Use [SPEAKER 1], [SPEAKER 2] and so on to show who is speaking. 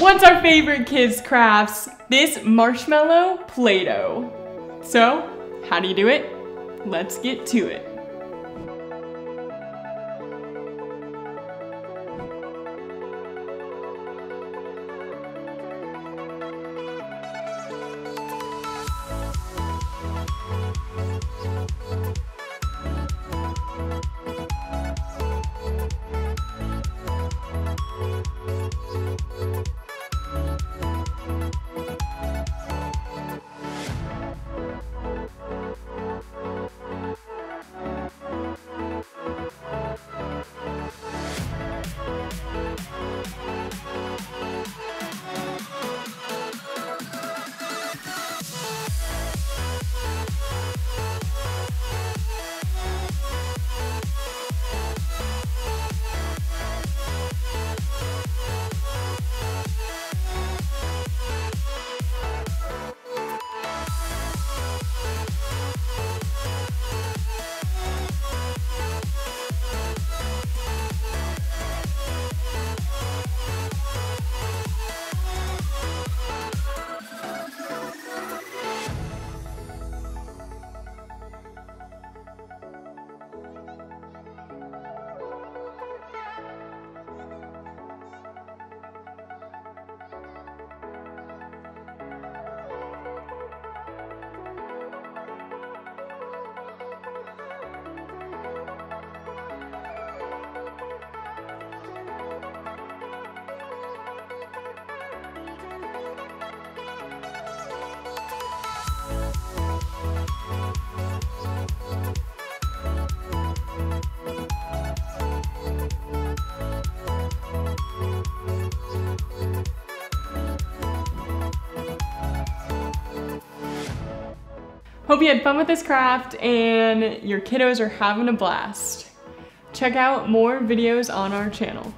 [SPEAKER 1] What's our favorite kids crafts? This marshmallow Play-Doh. So, how do you do it? Let's get to it. Hope you had fun with this craft and your kiddos are having a blast. Check out more videos on our channel.